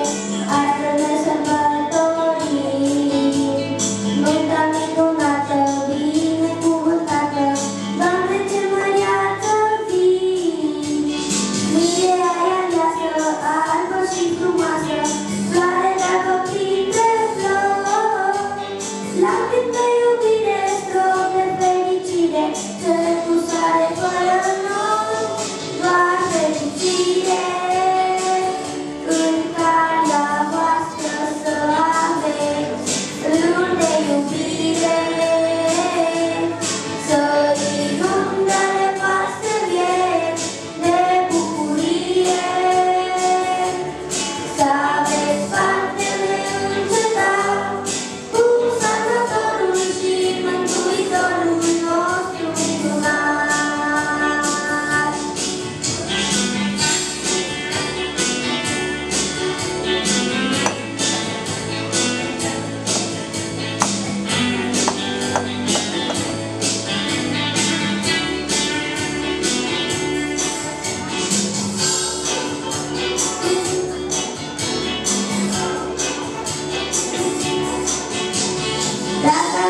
Astro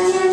Bye.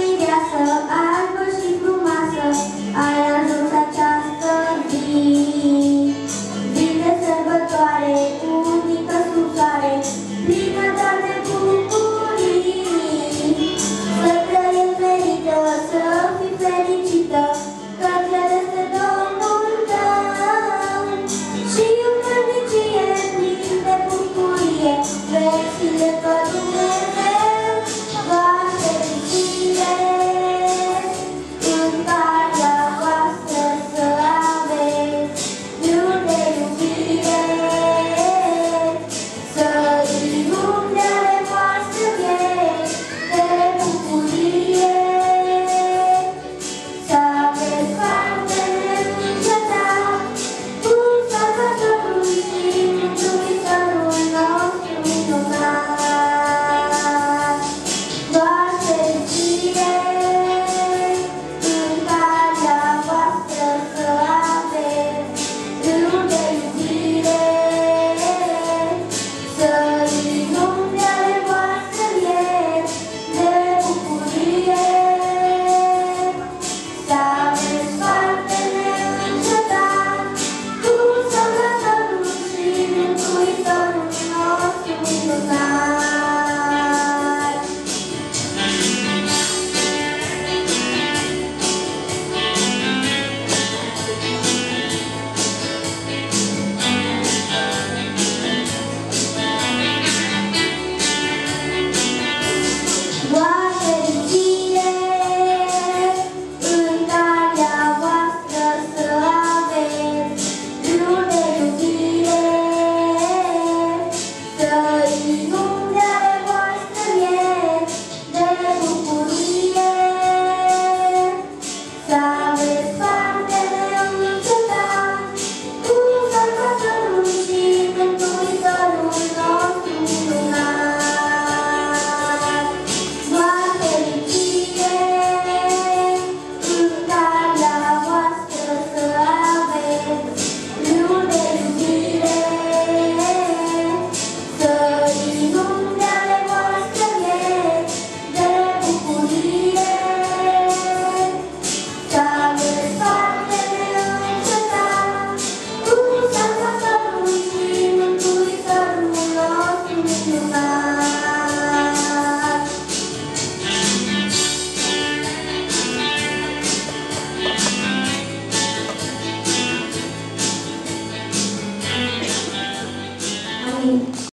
Why?